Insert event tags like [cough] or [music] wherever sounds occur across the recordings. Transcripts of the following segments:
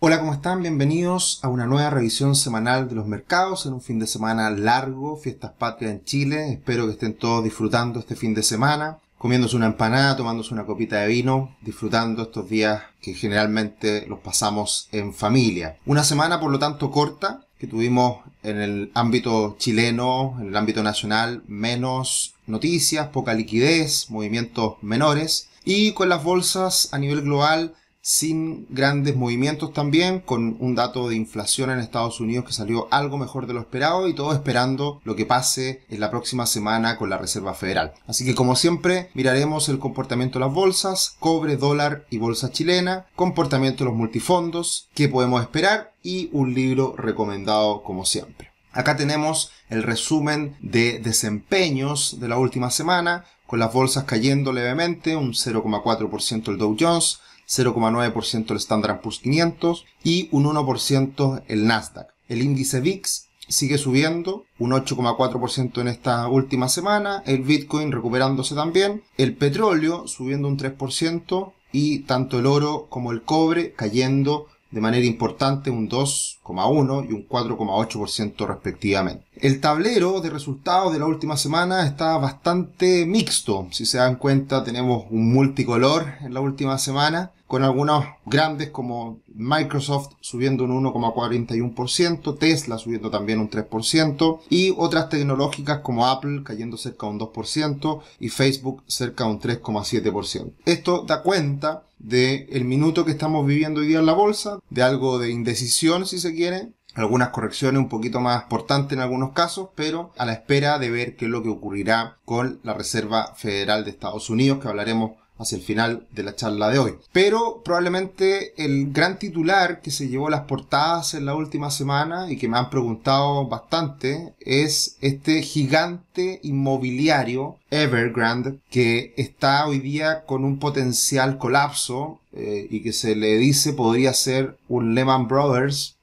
Hola, ¿cómo están? Bienvenidos a una nueva revisión semanal de los mercados en un fin de semana largo, fiestas patrias en Chile. Espero que estén todos disfrutando este fin de semana, comiéndose una empanada, tomándose una copita de vino, disfrutando estos días que generalmente los pasamos en familia. Una semana, por lo tanto, corta, que tuvimos en el ámbito chileno, en el ámbito nacional, menos noticias, poca liquidez, movimientos menores, y con las bolsas a nivel global sin grandes movimientos también, con un dato de inflación en Estados Unidos que salió algo mejor de lo esperado y todo esperando lo que pase en la próxima semana con la Reserva Federal. Así que como siempre miraremos el comportamiento de las bolsas, cobre, dólar y bolsa chilena, comportamiento de los multifondos, qué podemos esperar y un libro recomendado como siempre. Acá tenemos el resumen de desempeños de la última semana, con las bolsas cayendo levemente, un 0,4% el Dow Jones, 0,9% el Standard Poor's 500 y un 1% el Nasdaq. El índice VIX sigue subiendo, un 8,4% en esta última semana, el Bitcoin recuperándose también, el petróleo subiendo un 3% y tanto el oro como el cobre cayendo de manera importante un 2,1 y un 4,8% respectivamente. El tablero de resultados de la última semana está bastante mixto. Si se dan cuenta tenemos un multicolor en la última semana con algunos grandes como Microsoft subiendo un 1,41%, Tesla subiendo también un 3% y otras tecnológicas como Apple cayendo cerca de un 2% y Facebook cerca de un 3,7%. Esto da cuenta del el minuto que estamos viviendo hoy día en la bolsa, de algo de indecisión si se quiere, algunas correcciones un poquito más importantes en algunos casos, pero a la espera de ver qué es lo que ocurrirá con la Reserva Federal de Estados Unidos, que hablaremos hacia el final de la charla de hoy. Pero probablemente el gran titular que se llevó las portadas en la última semana y que me han preguntado bastante es este gigante inmobiliario Evergrande que está hoy día con un potencial colapso eh, y que se le dice podría ser un Lehman Brothers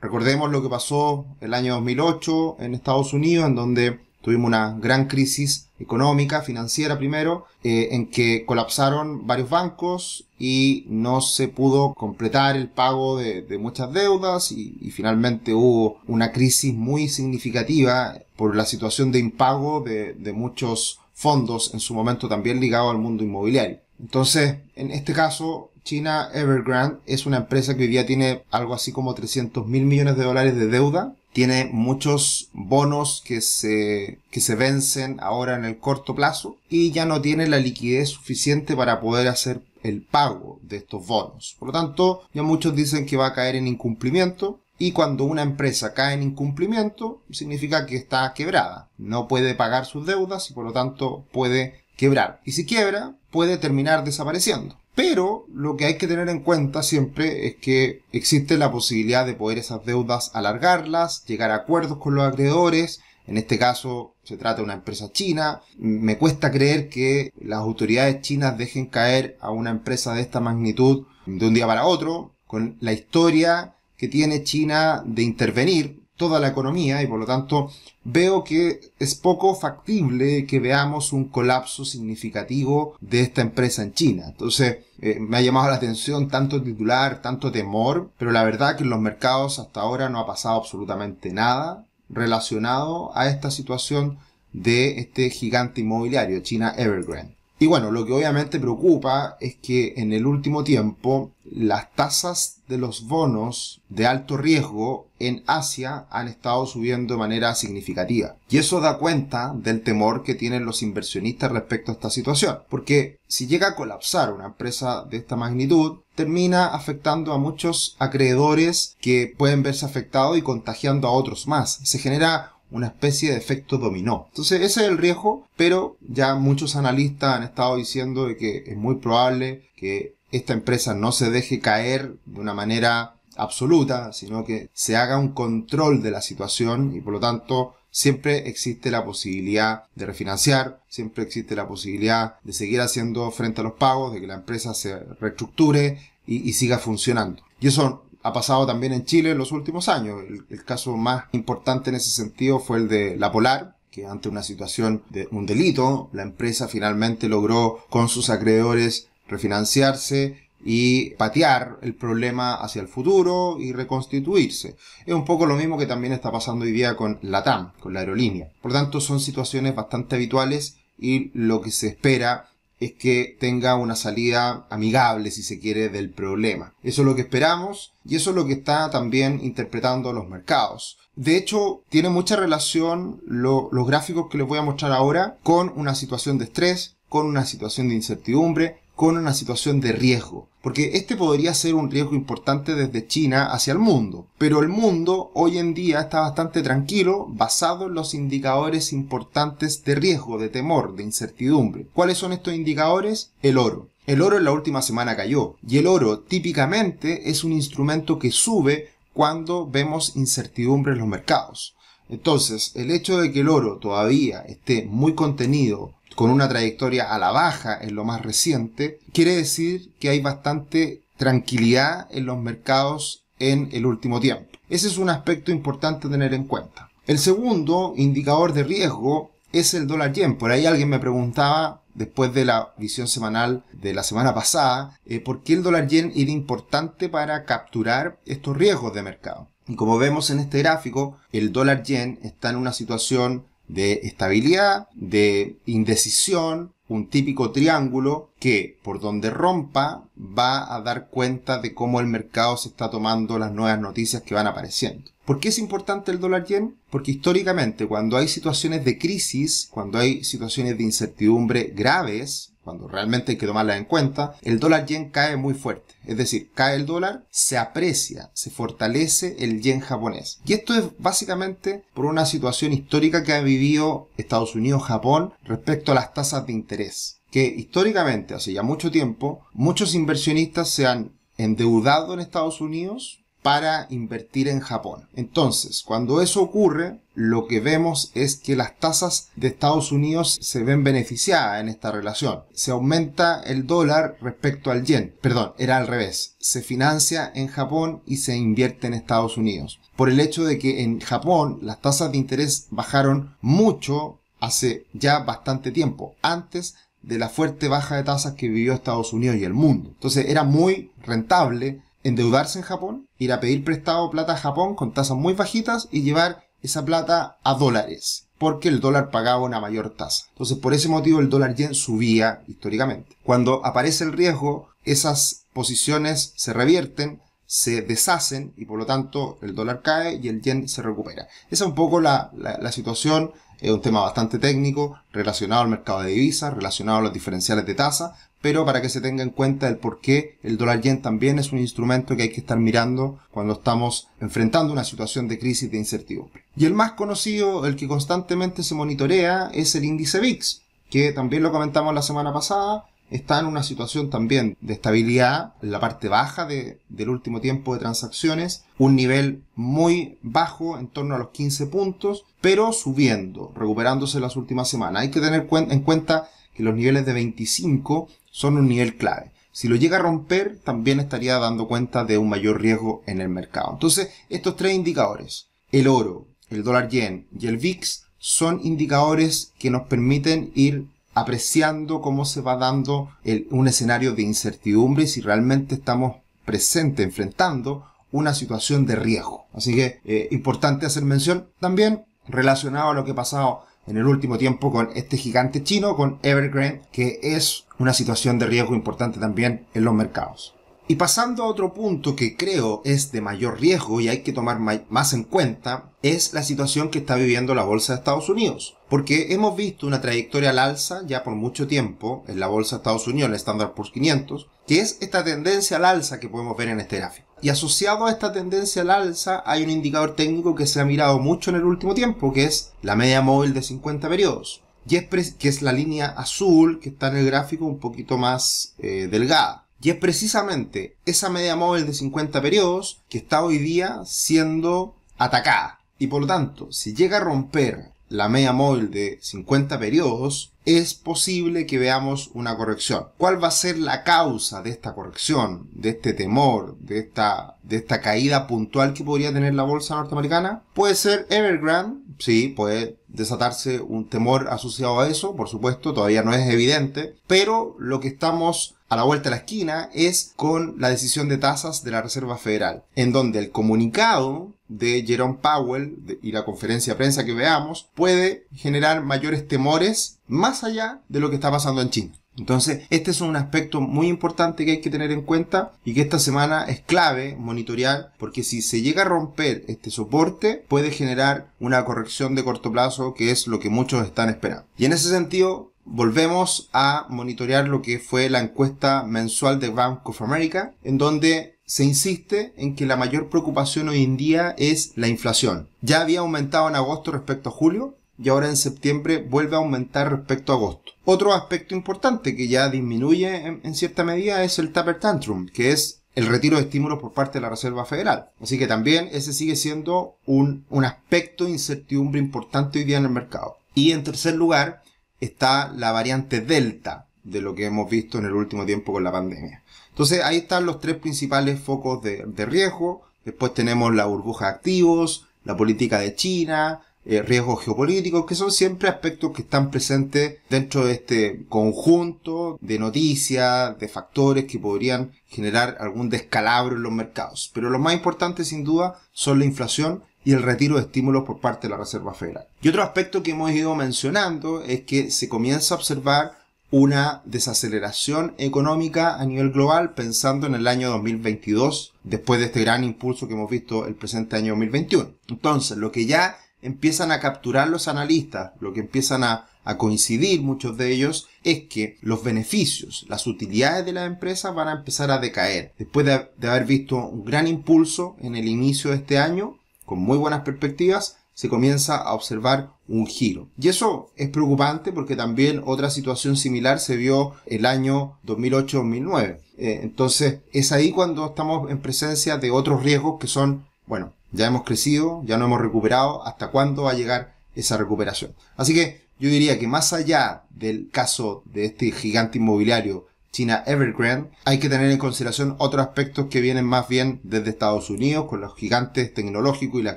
Recordemos lo que pasó el año 2008 en Estados Unidos en donde tuvimos una gran crisis económica, financiera primero, eh, en que colapsaron varios bancos y no se pudo completar el pago de, muchas deudas y, finalmente hubo una crisis muy significativa por la situación de impago de, de muchos fondos en su momento también ligados al mundo inmobiliario. Entonces, en este caso, China Evergrande es una empresa que hoy día tiene algo así como 300 mil millones de dólares de deuda tiene muchos bonos que se, que se vencen ahora en el corto plazo y ya no tiene la liquidez suficiente para poder hacer el pago de estos bonos. Por lo tanto, ya muchos dicen que va a caer en incumplimiento y cuando una empresa cae en incumplimiento significa que está quebrada. No puede pagar sus deudas y por lo tanto puede quebrar. Y si quiebra, puede terminar desapareciendo. Pero lo que hay que tener en cuenta siempre es que existe la posibilidad de poder esas deudas alargarlas, llegar a acuerdos con los acreedores. En este caso se trata de una empresa china. Me cuesta creer que las autoridades chinas dejen caer a una empresa de esta magnitud de un día para otro, con la historia que tiene China de intervenir toda la economía y por lo tanto veo que es poco factible que veamos un colapso significativo de esta empresa en China. Entonces eh, me ha llamado la atención tanto titular, tanto temor, pero la verdad que en los mercados hasta ahora no ha pasado absolutamente nada relacionado a esta situación de este gigante inmobiliario, China Evergrande. Y bueno, lo que obviamente preocupa es que en el último tiempo las tasas de los bonos de alto riesgo en Asia han estado subiendo de manera significativa. Y eso da cuenta del temor que tienen los inversionistas respecto a esta situación. Porque si llega a colapsar una empresa de esta magnitud, termina afectando a muchos acreedores que pueden verse afectados y contagiando a otros más. Se genera una especie de efecto dominó. Entonces ese es el riesgo, pero ya muchos analistas han estado diciendo de que es muy probable que esta empresa no se deje caer de una manera absoluta, sino que se haga un control de la situación y por lo tanto siempre existe la posibilidad de refinanciar, siempre existe la posibilidad de seguir haciendo frente a los pagos, de que la empresa se reestructure y, y siga funcionando. Y eso ha pasado también en Chile en los últimos años. El, caso más importante en ese sentido fue el de La Polar, que ante una situación de un delito, la empresa finalmente logró con sus acreedores refinanciarse y patear el problema hacia el futuro y reconstituirse. Es un poco lo mismo que también está pasando hoy día con la TAM, con la aerolínea. Por lo tanto, son situaciones bastante habituales y lo que se espera es que tenga una salida amigable, si se quiere, del problema. Eso es lo que esperamos y eso es lo que está también interpretando los mercados. De hecho, tiene mucha relación los gráficos que les voy a mostrar ahora con una situación de estrés, con una situación de incertidumbre, con una situación de riesgo. Porque este podría ser un riesgo importante desde China hacia el mundo. Pero el mundo hoy en día está bastante tranquilo basado en los indicadores importantes de riesgo, de temor, de incertidumbre. ¿Cuáles son estos indicadores? El oro. El oro en la última semana cayó. Y el oro típicamente es un instrumento que sube cuando vemos incertidumbre en los mercados. Entonces, el hecho de que el oro todavía esté muy contenido con una trayectoria a la baja en lo más reciente, quiere decir que hay bastante tranquilidad en los mercados en el último tiempo. Ese es un aspecto importante a tener en cuenta. El segundo indicador de riesgo es el dólar yen. Por ahí alguien me preguntaba, después de la visión semanal de la semana pasada, eh, por qué el dólar yen era importante para capturar estos riesgos de mercado. Y como vemos en este gráfico, el dólar yen está en una situación de estabilidad, de indecisión, un típico triángulo que por donde rompa va a dar cuenta de cómo el mercado se está tomando las nuevas noticias que van apareciendo. ¿Por qué es importante el dólar yen? Porque históricamente cuando hay situaciones de crisis, cuando hay situaciones de incertidumbre graves, cuando realmente hay que tomarla en cuenta, el dólar yen cae muy fuerte. Es decir, cae el dólar, se aprecia, se fortalece el yen japonés. Y esto es básicamente por una situación histórica que ha vivido Estados Unidos-Japón respecto a las tasas de interés. Que históricamente, hace ya mucho tiempo, muchos inversionistas se han endeudado en Estados Unidos para invertir en Japón. Entonces, cuando eso ocurre, lo que vemos es que las tasas de Estados Unidos se ven beneficiadas en esta relación. Se aumenta el dólar respecto al yen. Perdón, era al revés. Se financia en Japón y se invierte en Estados Unidos. Por el hecho de que en Japón las tasas de interés bajaron mucho hace ya bastante tiempo, antes de la fuerte baja de tasas que vivió Estados Unidos y el mundo. Entonces era muy rentable endeudarse en Japón, ir a pedir prestado plata a Japón con tasas muy bajitas y llevar esa plata a dólares, porque el dólar pagaba una mayor tasa. Entonces, por ese motivo el dólar yen subía históricamente. Cuando aparece el riesgo, esas posiciones se revierten, se deshacen y por lo tanto el dólar cae y el yen se recupera. Esa es un poco la, la situación es un tema bastante técnico, relacionado al mercado de divisas, relacionado a los diferenciales de tasa, pero para que se tenga en cuenta el por qué el dólar yen también es un instrumento que hay que estar mirando cuando estamos enfrentando una situación de crisis de incertidumbre. Y el más conocido, el que constantemente se monitorea, es el índice VIX, que también lo comentamos la semana pasada, está en una situación también de estabilidad en la parte baja del último tiempo de transacciones, un nivel muy bajo en torno a los 15 puntos, pero subiendo, recuperándose las últimas semanas. Hay que tener en cuenta que los niveles de 25 son un nivel clave. Si lo llega a romper, también estaría dando cuenta de un mayor riesgo en el mercado. Entonces, estos tres indicadores, el oro, el dólar yen y el VIX, son indicadores que nos permiten ir apreciando cómo se va dando un escenario de incertidumbre y si realmente estamos presentes, enfrentando una situación de riesgo. Así que eh, importante hacer mención también relacionado a lo que ha pasado en el último tiempo con este gigante chino, con Evergrande, que es una situación de riesgo importante también en los mercados. Y pasando a otro punto que creo es de mayor riesgo y hay que tomar más en cuenta, es la situación que está viviendo la bolsa de Estados Unidos. Porque hemos visto una trayectoria al alza ya por mucho tiempo en la bolsa de Estados Unidos, el Standard Poor's 500, que es esta tendencia al alza que podemos ver en este gráfico. Y asociado a esta tendencia al alza hay un indicador técnico que se ha mirado mucho en el último tiempo, que es la media móvil de 50 periodos. Y que es la línea azul que está en el gráfico un poquito más eh, delgada. Y es precisamente esa media móvil de 50 periodos que está hoy día siendo atacada. Y por lo tanto, si llega a romper la media móvil de 50 periodos, es posible que veamos una corrección. ¿Cuál va a ser la causa de esta corrección, de este temor, de esta, de esta caída puntual que podría tener la bolsa norteamericana? Puede ser Evergrande, sí, puede desatarse un temor asociado a eso, por supuesto, todavía no es evidente, pero lo que estamos a la vuelta de la esquina es con la decisión de tasas de la Reserva Federal, en donde el comunicado de Jerome Powell y la conferencia de prensa que veamos puede generar mayores temores más allá de lo que está pasando en China. Entonces, este es un aspecto muy importante que hay que tener en cuenta y que esta semana es clave monitorear porque si se llega a romper este soporte puede generar una corrección de corto plazo que es lo que muchos están esperando. Y en ese sentido, volvemos a monitorear lo que fue la encuesta mensual de Bank of America en donde se insiste en que la mayor preocupación hoy en día es la inflación. Ya había aumentado en agosto respecto a julio, y ahora en septiembre vuelve a aumentar respecto a agosto. Otro aspecto importante que ya disminuye en, cierta medida es el taper tantrum, que es el retiro de estímulos por parte de la Reserva Federal. Así que también ese sigue siendo un, un aspecto de incertidumbre importante hoy día en el mercado. Y en tercer lugar está la variante Delta de lo que hemos visto en el último tiempo con la pandemia. Entonces ahí están los tres principales focos de, riesgo. Después tenemos la burbuja de activos, la política de China, eh, riesgos geopolíticos, que son siempre aspectos que están presentes dentro de este conjunto de noticias, de factores que podrían generar algún descalabro en los mercados. Pero lo más importante sin duda son la inflación y el retiro de estímulos por parte de la Reserva Federal. Y otro aspecto que hemos ido mencionando es que se comienza a observar una desaceleración económica a nivel global pensando en el año 2022 después de este gran impulso que hemos visto el presente año 2021. Entonces, lo que ya empiezan a capturar los analistas, lo que empiezan a, coincidir muchos de ellos, es que los beneficios, las utilidades de las empresas van a empezar a decaer. Después de, de haber visto un gran impulso en el inicio de este año, con muy buenas perspectivas, se comienza a observar un giro. Y eso es preocupante porque también otra situación similar se vio el año 2008-2009. Eh, entonces es ahí cuando estamos en presencia de otros riesgos que son, bueno, ya hemos crecido, ya no hemos recuperado, ¿hasta cuándo va a llegar esa recuperación? Así que yo diría que más allá del caso de este gigante inmobiliario China Evergrande, hay que tener en consideración otros aspectos que vienen más bien desde Estados Unidos, con los gigantes tecnológicos y las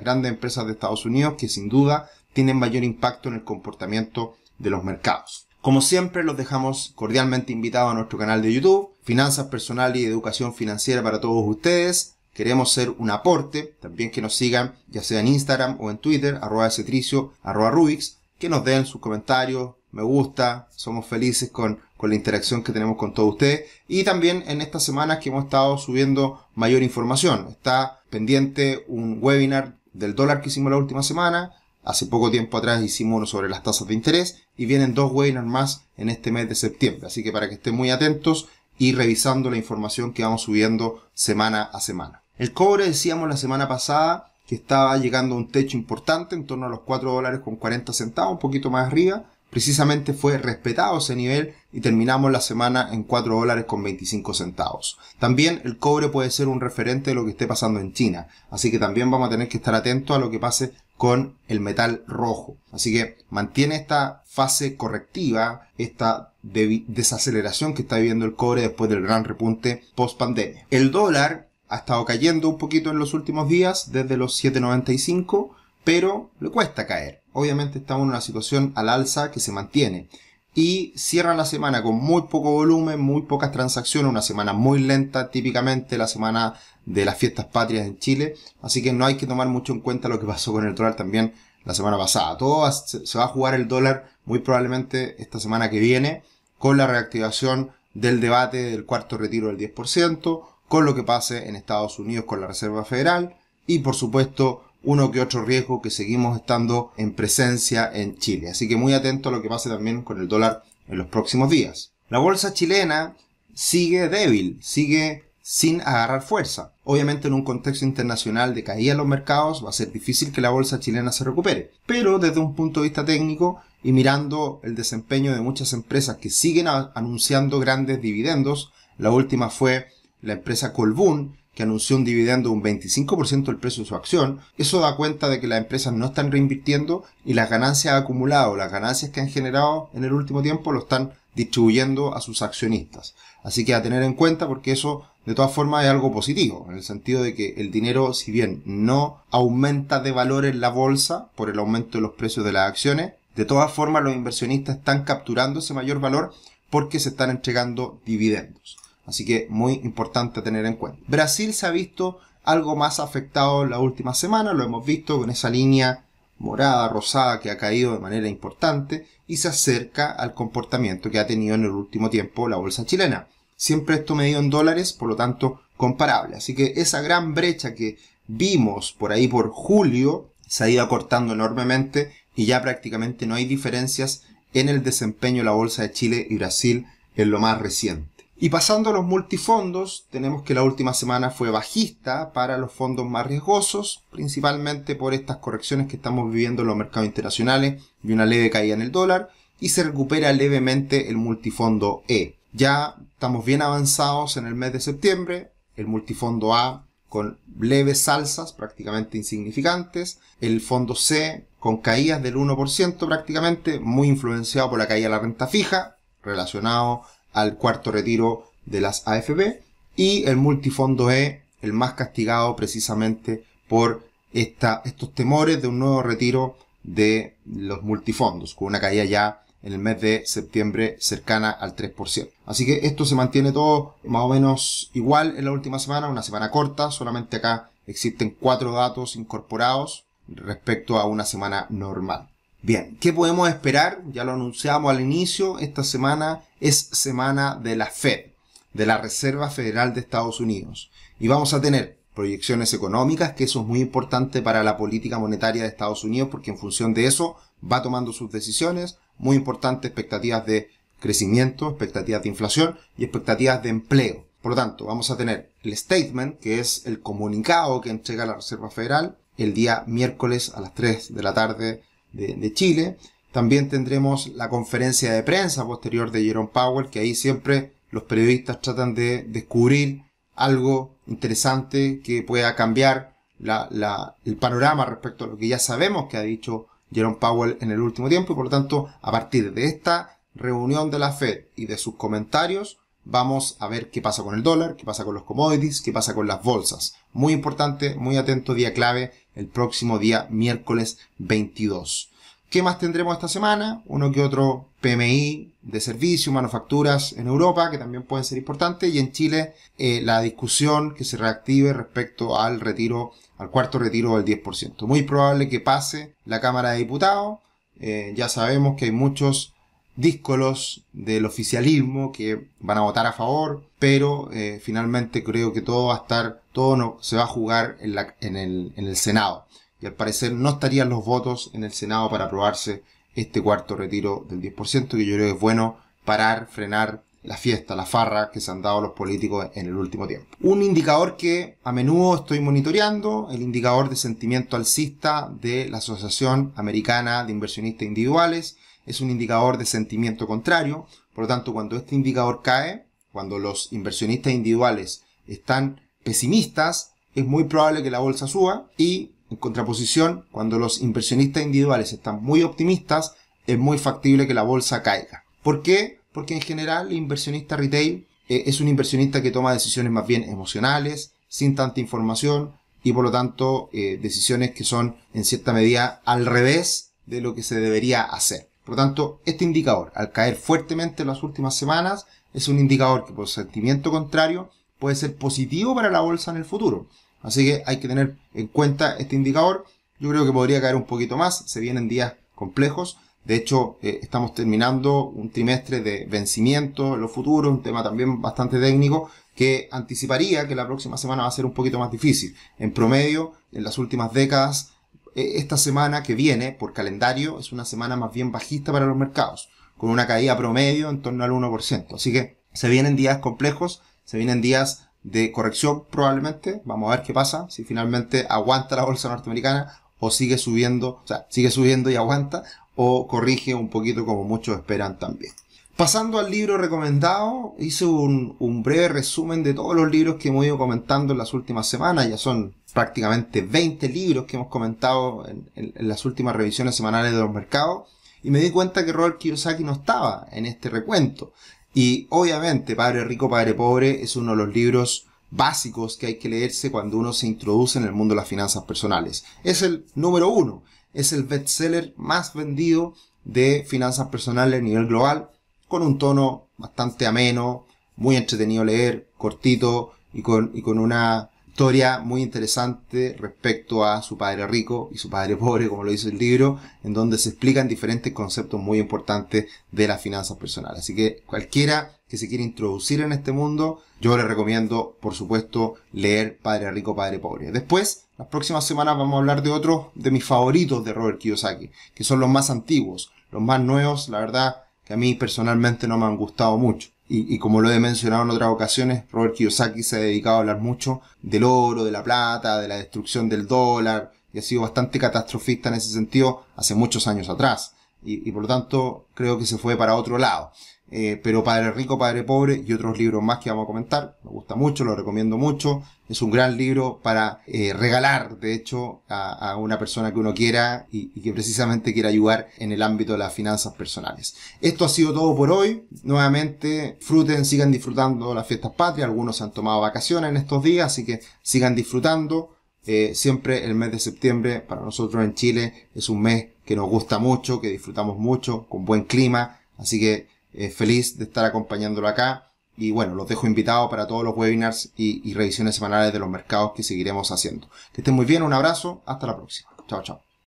grandes empresas de Estados Unidos, que sin duda tienen mayor impacto en el comportamiento de los mercados. Como siempre, los dejamos cordialmente invitados a nuestro canal de YouTube, Finanzas Personales y Educación Financiera para todos ustedes. Queremos ser un aporte, también que nos sigan, ya sea en Instagram o en Twitter, arroba cetricio, arroba Rubix, que nos den sus comentarios, me gusta, somos felices con, con la interacción que tenemos con todos ustedes. Y también en estas semanas que hemos estado subiendo mayor información. Está pendiente un webinar del dólar que hicimos la última semana. Hace poco tiempo atrás hicimos uno sobre las tasas de interés y vienen dos webinars más en este mes de septiembre. Así que para que estén muy atentos y revisando la información que vamos subiendo semana a semana. El cobre decíamos la semana pasada que estaba llegando a un techo importante en torno a los 4 dólares con 40 centavos, un poquito más arriba. Precisamente fue respetado ese nivel y terminamos la semana en 4 dólares con 25 centavos. También el cobre puede ser un referente de lo que esté pasando en China. Así que también vamos a tener que estar atentos a lo que pase con el metal rojo. Así que mantiene esta fase correctiva, esta desaceleración que está viviendo el cobre después del gran repunte post pandemia. El dólar ha estado cayendo un poquito en los últimos días, desde los 7.95, pero le cuesta caer. Obviamente estamos en una situación al alza que se mantiene. Y cierra la semana con muy poco volumen, muy pocas transacciones, una semana muy lenta, típicamente la semana de las fiestas patrias en Chile. Así que no hay que tomar mucho en cuenta lo que pasó con el dólar también la semana pasada. Todo se va a jugar el dólar muy probablemente esta semana que viene con la reactivación del debate del cuarto retiro del 10%, con lo que pase en Estados Unidos con la Reserva Federal y por supuesto uno que otro riesgo que seguimos estando en presencia en Chile. Así que muy atento a lo que pase también con el dólar en los próximos días. La bolsa chilena sigue débil, sigue sin agarrar fuerza. Obviamente en un contexto internacional de caída en los mercados va a ser difícil que la bolsa chilena se recupere. Pero desde un punto de vista técnico y mirando el desempeño de muchas empresas que siguen anunciando grandes dividendos, la última fue la empresa Colbún, que anunció un dividendo de un 25% del precio de su acción, eso da cuenta de que las empresas no están reinvirtiendo y las ganancias acumuladas, las ganancias que han generado en el último tiempo lo están distribuyendo a sus accionistas. Así que a tener en cuenta porque eso de todas formas es algo positivo, en el sentido de que el dinero, si bien no aumenta de valor en la bolsa por el aumento de los precios de las acciones, de todas formas los inversionistas están capturando ese mayor valor porque se están entregando dividendos. Así que muy importante tener en cuenta. Brasil se ha visto algo más afectado en la última semana, lo hemos visto con esa línea morada, rosada que ha caído de manera importante y se acerca al comportamiento que ha tenido en el último tiempo la bolsa chilena. Siempre esto medido en dólares, por lo tanto comparable. Así que esa gran brecha que vimos por ahí por julio se ha ido acortando enormemente y ya prácticamente no hay diferencias en el desempeño de la bolsa de Chile y Brasil en lo más reciente. Y pasando a los multifondos, tenemos que la última semana fue bajista para los fondos más riesgosos, principalmente por estas correcciones que estamos viviendo en los mercados internacionales y una leve caída en el dólar, y se recupera levemente el multifondo E. Ya estamos bien avanzados en el mes de septiembre, el multifondo A con leves salsas prácticamente insignificantes, el fondo C con caídas del 1% prácticamente, muy influenciado por la caída de la renta fija, relacionado al cuarto retiro de las AFP, y el multifondo E, el más castigado precisamente por esta, estos temores de un nuevo retiro de los multifondos, con una caída ya en el mes de septiembre cercana al 3%. Así que esto se mantiene todo más o menos igual en la última semana, una semana corta, solamente acá existen cuatro datos incorporados respecto a una semana normal. Bien, ¿qué podemos esperar? Ya lo anunciamos al inicio, esta semana es semana de la Fed, de la Reserva Federal de Estados Unidos. Y vamos a tener proyecciones económicas, que eso es muy importante para la política monetaria de Estados Unidos, porque en función de eso va tomando sus decisiones, muy importante, expectativas de crecimiento, expectativas de inflación y expectativas de empleo. Por lo tanto, vamos a tener el statement, que es el comunicado que entrega la Reserva Federal el día miércoles a las 3 de la tarde de, Chile. También tendremos la conferencia de prensa posterior de Jerome Powell, que ahí siempre los periodistas tratan de descubrir algo interesante que pueda cambiar el panorama respecto a lo que ya sabemos que ha dicho Jerome Powell en el último tiempo y por lo tanto a partir de esta reunión de la Fed y de sus comentarios vamos a ver qué pasa con el dólar, qué pasa con los commodities, qué pasa con las bolsas. Muy importante, muy atento, día clave el próximo día miércoles 22. ¿Qué más tendremos esta semana? Uno que otro PMI de servicio, manufacturas en Europa, que también pueden ser importantes, y en Chile eh, la discusión que se reactive respecto al retiro al cuarto retiro del 10%. Muy probable que pase la Cámara de Diputados. Eh, ya sabemos que hay muchos díscolos del oficialismo que van a votar a favor, pero eh, finalmente creo que todo va a estar, todo no, se va a jugar en, la, en, el, en el Senado. Y al parecer no estarían los votos en el Senado para aprobarse este cuarto retiro del 10%, que yo creo que es bueno parar, frenar la fiesta, la farra que se han dado los políticos en el último tiempo. Un indicador que a menudo estoy monitoreando, el indicador de sentimiento alcista de la Asociación Americana de Inversionistas Individuales, es un indicador de sentimiento contrario, por lo tanto cuando este indicador cae, cuando los inversionistas individuales están pesimistas, es muy probable que la bolsa suba y en contraposición, cuando los inversionistas individuales están muy optimistas, es muy factible que la bolsa caiga. ¿Por qué? porque en general el inversionista retail eh, es un inversionista que toma decisiones más bien emocionales, sin tanta información y por lo tanto eh, decisiones que son en cierta medida al revés de lo que se debería hacer. Por lo tanto, este indicador, al caer fuertemente en las últimas semanas, es un indicador que por sentimiento contrario puede ser positivo para la bolsa en el futuro. Así que hay que tener en cuenta este indicador. Yo creo que podría caer un poquito más, se vienen días complejos, de hecho, eh, estamos terminando un trimestre de vencimiento en lo futuro, un tema también bastante técnico, que anticiparía que la próxima semana va a ser un poquito más difícil. En promedio, en las últimas décadas, esta semana que viene, por calendario, es una semana más bien bajista para los mercados, con una caída promedio en torno al 1%. Así que se vienen días complejos, se vienen días de corrección probablemente. Vamos a ver qué pasa, si finalmente aguanta la bolsa norteamericana o sigue subiendo, o sea, sigue subiendo y aguanta, o corrige un poquito como muchos esperan también. Pasando al libro recomendado, hice un, breve resumen de todos los libros que hemos ido comentando en las últimas semanas. Ya son prácticamente 20 libros que hemos comentado en, las últimas revisiones semanales de los mercados. Y me di cuenta que Robert Kiyosaki no estaba en este recuento. Y obviamente Padre Rico, Padre Pobre es uno de los libros básicos que hay que leerse cuando uno se introduce en el mundo de las finanzas personales. Es el número uno es el bestseller más vendido de finanzas personales a nivel global, con un tono bastante ameno, muy entretenido leer, cortito y con, y con una historia muy interesante respecto a su padre rico y su padre [laughs] pobre, como lo dice el libro, en donde se explican diferentes conceptos muy importantes de las finanzas personales. Así que cualquiera que se quiera introducir en este mundo, yo le recomiendo, por supuesto, leer Padre Rico, Padre Pobre. Después, las próximas semanas vamos a hablar de otros de mis favoritos de Robert Kiyosaki, que son los más antiguos. Los más nuevos, la verdad, que a mí personalmente no me han gustado mucho. Y, como lo he mencionado en otras ocasiones, Robert Kiyosaki se ha dedicado a hablar mucho del oro, de la plata, de la destrucción del dólar, y ha sido bastante catastrofista en ese sentido hace muchos años atrás. Y, por lo tanto creo que se fue para otro lado. Eh, pero Padre Rico, Padre Pobre y otros libros más que vamos a comentar. Me gusta mucho, lo recomiendo mucho. Es un gran libro para eh, regalar, de hecho, a, una persona que uno quiera y, que precisamente quiera ayudar en el ámbito de las finanzas personales. Esto ha sido todo por hoy. Nuevamente, fruten, sigan disfrutando las fiestas patrias. Algunos se han tomado vacaciones en estos días, así que sigan disfrutando. Eh, siempre el mes de septiembre para nosotros en Chile es un mes que nos gusta mucho, que disfrutamos mucho, con buen clima. Así que eh, feliz de estar acompañándolo acá. Y bueno, los dejo invitados para todos los webinars y, y revisiones semanales de los mercados que seguiremos haciendo. Que estén muy bien, un abrazo, hasta la próxima. Chao, chao.